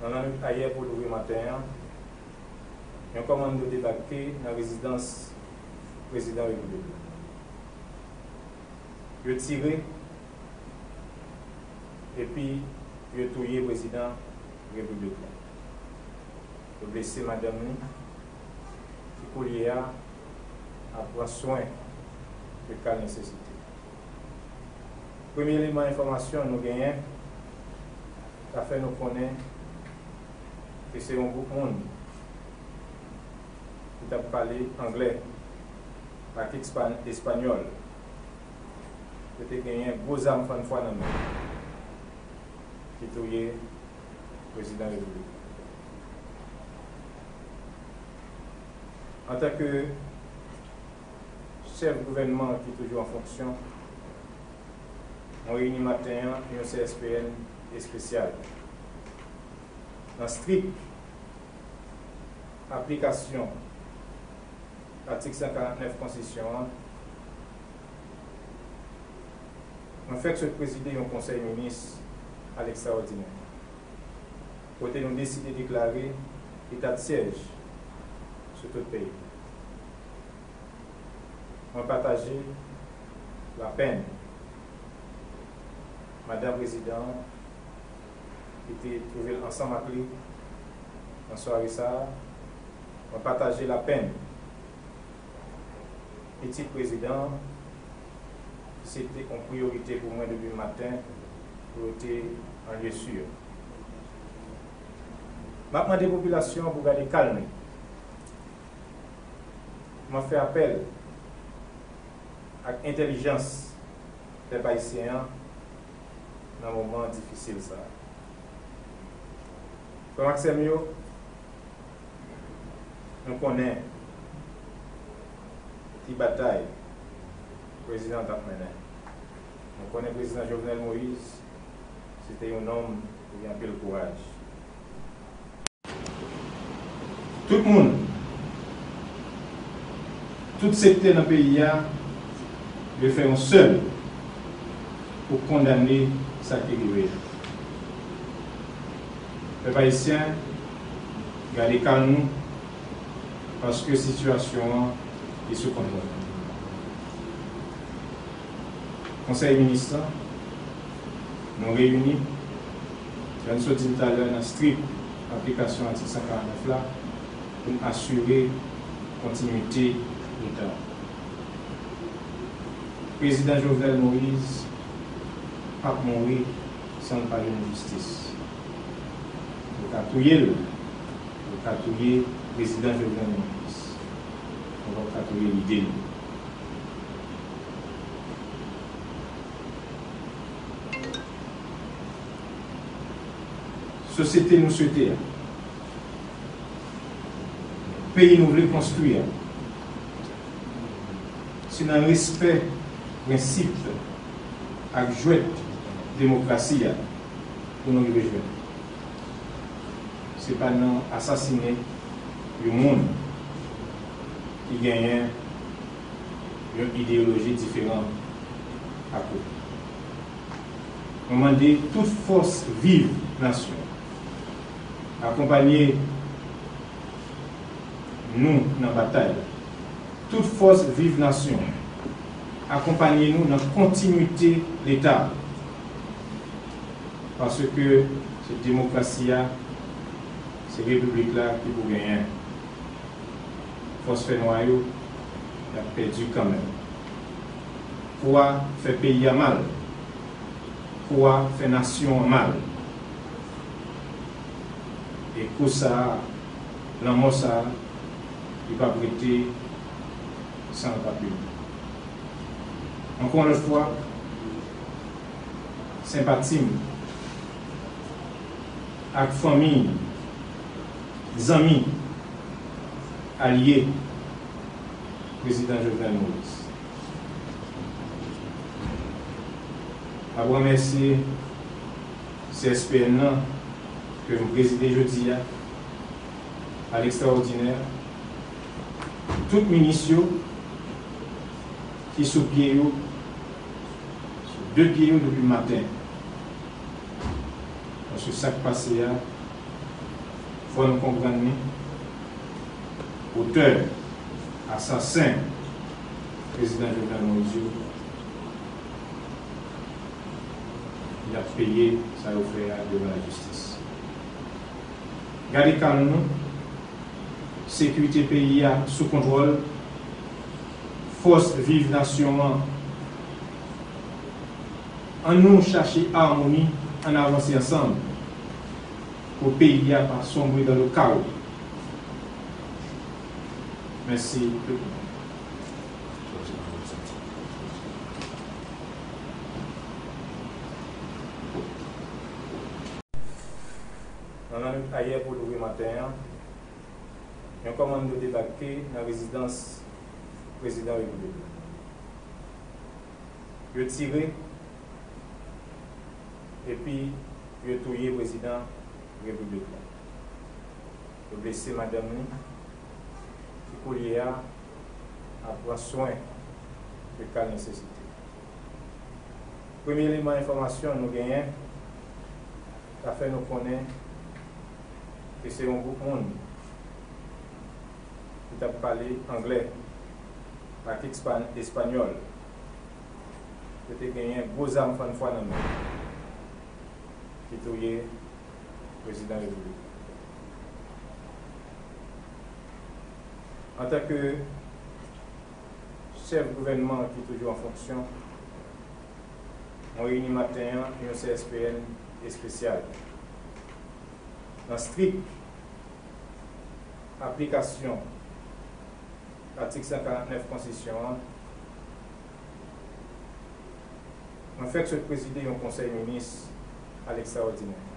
nan nan ayer pou louvri maten, yon komando debakte nan rezidans prezident republik. Yo tire, epi yo touye prezident republik. Yo blese madame ni, ki kou liye a apwa soen de ka nesesite. Premye liman informasyon nou genyen, ta fe nou konen ke se yon goup moun ki tap pale angle ak espanyol ke te genyen gozam fan fwa nan men ki touye prezident republik. An tak ke chef gouvenman ki toujou an fonksyon an yon maten yon CSPN espesyal. Nan strik aplikasyon atik 149 konsisyon an fek se prezide yon konsey menis al ekstraordinè. Kote yon deside deklare etat siyej sou tout peyi. An pataje la pen madame prezident ite trouvel ansan makli anso avisa an pataje la pen eti prezident se te kon priorite pou mwen debi matin pou ete an liye sur makman de populasyon pou gade kalme man fe apel ak intelijans pe paisyen nan mouman difisil Frère Maxime, nous connaissons les batailles le président a mené. Nous connaissons le président Jovenel Moïse, c'était un homme qui a le courage. Tout le monde, tout secteur dans le pays, le fait un seul pour condamner sa qui Pe bayisyen, gade kal nou, paske situasyon an, e sou kontrol. Konsey ministran, nou reyuni, jan sou din taler nan strip aplikasyon antik 149 la, pou m asyure kontinuité l'Etat. Prezident Jovenel Moïse, Pape Moïse, san pari nou justice. Ou katouye lè, ou katouye prezident Jovenel Moïse, ou katouye l'idé lè. Sosyete nou sote, peyi nou vle konstruye, se nan respet prinsip ak jwet demokrasi ya pou nou yve jwet. Se pa nan asasine yon moun ki genyen yon ideoloji diferant akou. Mwen mande tout fos vive nasyon akompanyer nou nan batay. Tout fos vive nasyon akompanyer nou nan kontinuité l'Etat parce que se demokrasi ya se republik la ki pou genyen. Fos fè nou a yo, ya pedu kanmen. Kwa fè peyi a mal, kwa fè nasyon a mal. E kousa, lan mousa, li pa brete san papi. Ankon lòt fwa, sempatim ak fami zami alye prezident Jovenel Moïse. A wè mèsi CSPN nan ke m prezident jodi ya al ekstraordinèr tout minisyon ki sou pye yo sou de pye yo depi maten an sou sak pase ya faut nous comprendre, auteur, assassin, président Jovenel Moïse, il a payé sa offert devant la justice. Gardez calme sécurité pays sous contrôle, force vive nation en nous chercher harmonie, en avancer ensemble pour le pays à pas sombrer dans le chaos. Merci. Nous avons ailleurs pour le matin. Une commande de débarquer dans la résidence président République. Je tiré et puis je touillé président République. A blessé madame qui coulier à prendre soin de cas nécessité. Premier élément d'information, nous gagnons, ça fait nous connaître que c'est un groupe monde qui a parlé anglais avec espagnol. Qui a gagné un beau enfant de fois dans qui président République. En tant que chef gouvernement qui est toujours en fonction, on réunit matin un CSPN spécial. Dans strict application article 149 Constitution, en fait, je présider un conseil ministre à l'extraordinaire.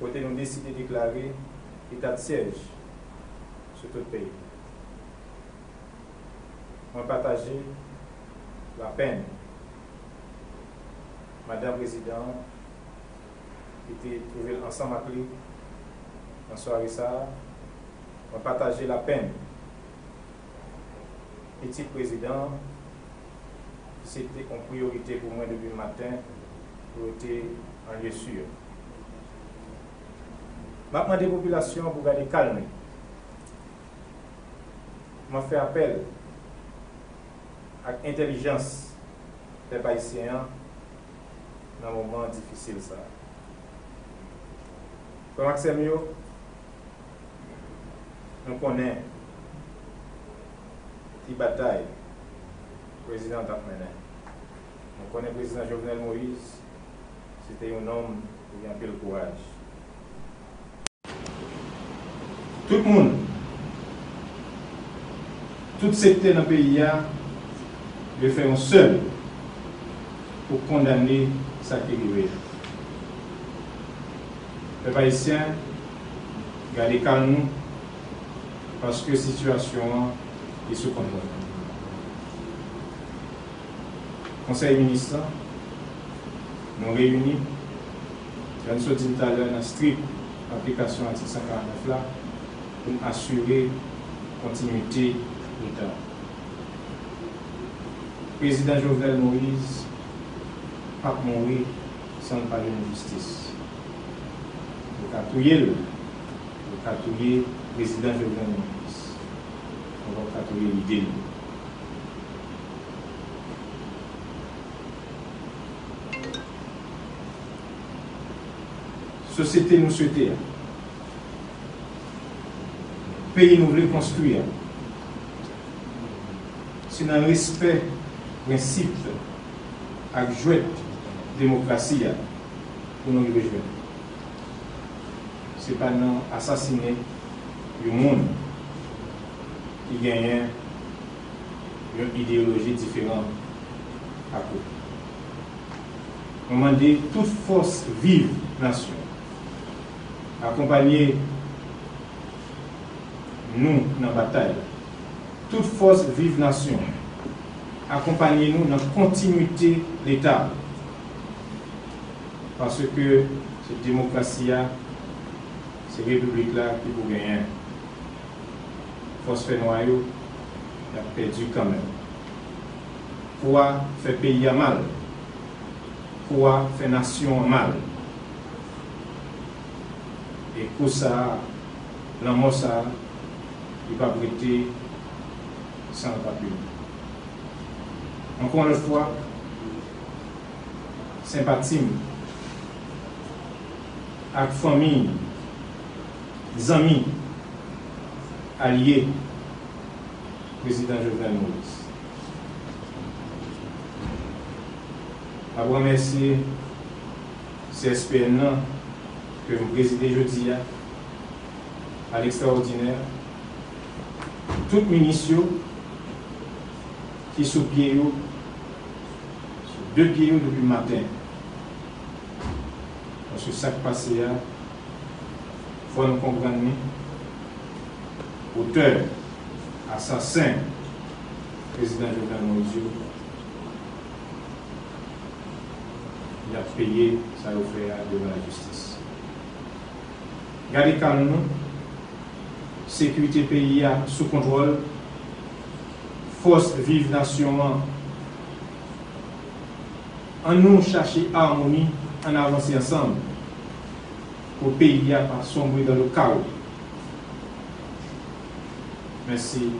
Côté nous décidé de déclarer état de siège sur tout le pays. On partager la peine. Madame Président était trouvée ensemble avec lui en soirée ça. On partager la peine. Petit président, c'était une priorité pour moi depuis le matin pour être en lieu sûr. Maintenant, des populations pour garder calme. Je fais appel à l'intelligence des Haïtiens dans un moment difficile. Ça. Comme Maxime, nous connaissons qui bataille le président a On connaît le président Jovenel Moïse, c'était un homme qui a un peu le courage. Tout le monde, tout secteur dans le pays le fait un seul pour condamner sa est Les Haïtiens, gardez calme parce que la situation est sous contrôle. Conseil ministre, nous réunis, nous dit tout à l'heure, dans strict application article 149 là, pou asyre kontinuité l'État. Prezident Jovel Moïse pap moui san pale nou justice. Ou katouye lè, ou katouye prezident Jovel Moïse. Ou katouye l'ide lè. Sosete nou sotè a. peyi nou vle konstruyan. Se nan respet prinsip ak jwet demokrasi ya pou nou rive jwet. Se pa nan asasine yon moun ki genyen yon ideoloji diferan akou. On mande tout fos vive nasyon akompanyer nou nan batay. Tout fos vive nasyon. Akompanyen nou nan kontinuité l'Etat. Paske se demokrasi ya, se republik la ki pou genyen. Fos fè nou ayou, ya perdi kamen. Kwa fè peyi ya mal. Kwa fè nasyon mal. E kousa, lan mousa, il va prêter sans papier. Encore une fois, sympathie avec famille, amis, alliés, président Jovenel Maurice. Je vous remercie CSPN que vous présidez jeudi à l'extraordinaire. Toutes munitions qui sont pied, sur deux pieds depuis le matin. Parce que ça qui passe il faut nous comprendre, auteur, assassin, président Jovenel Moïse, il a payé sa offert devant la justice. Gardez calme, sécurité pays sous contrôle, force vive nation, en nous chercher harmonie, en avancer ensemble, pour pays pas sombrer dans le chaos. Merci.